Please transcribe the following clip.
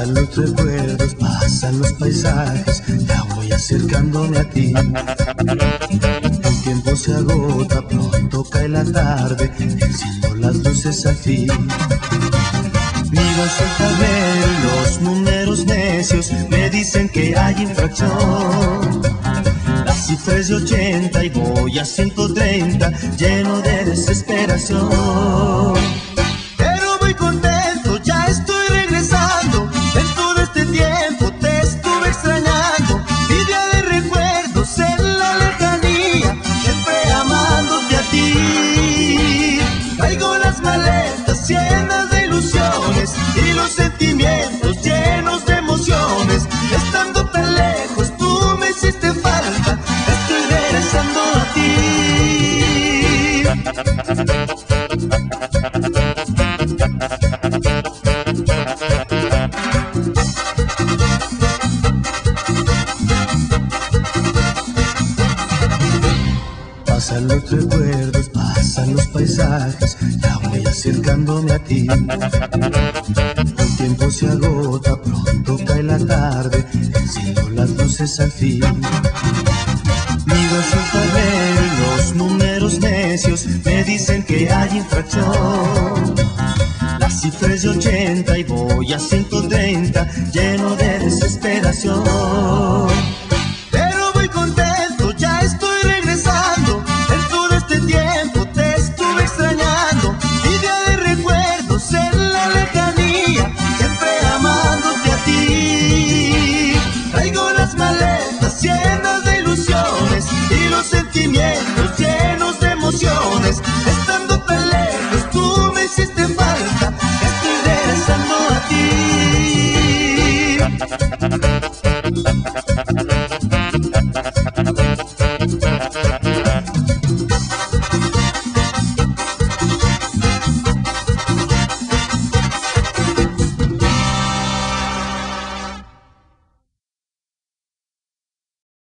Pasan los recuerdos, pasan los paisajes, ya voy acercándome a ti. El tiempo se agota, pronto cae la tarde, enciendo las luces al fin. Miro a ver los números necios, me dicen que hay infracción. La cifra es de 80 y voy a 130, lleno de desesperación. Maletas llenas de ilusiones y los sentimientos llenos de emociones. Estando tan lejos, tú me hiciste falta. Estoy regresando a Pasan los recuerdos, pasan los paisajes, ya voy acercándome a ti. El tiempo se agota, pronto cae la tarde, enciendo las luces al fin. Miro a ver los números necios, me dicen que hay infracción. La cifra es de 80 y voy a 130, lleno de desesperación.